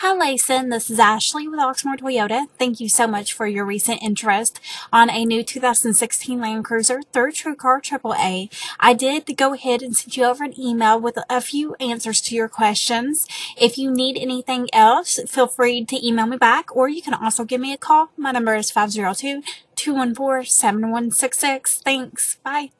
Hi, Layson. This is Ashley with Oxmoor Toyota. Thank you so much for your recent interest on a new 2016 Land Cruiser third TrueCar AAA. I did go ahead and send you over an email with a few answers to your questions. If you need anything else, feel free to email me back or you can also give me a call. My number is 502 214 7166. Thanks. Bye.